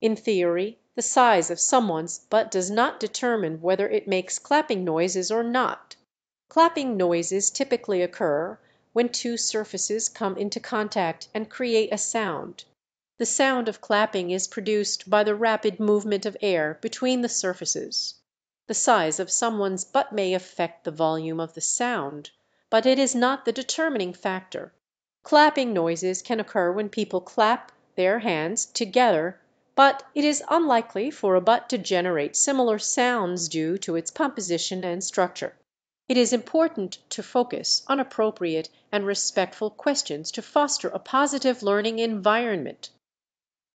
In theory the size of some one's butt does not determine whether it makes clapping noises or not. Clapping noises typically occur when two surfaces come into contact and create a sound. The sound of clapping is produced by the rapid movement of air between the surfaces. The size of some one's butt may affect the volume of the sound, but it is not the determining factor. Clapping noises can occur when people clap their hands together, but it is unlikely for a butt to generate similar sounds due to its composition and structure. It is important to focus on appropriate and respectful questions to foster a positive learning environment.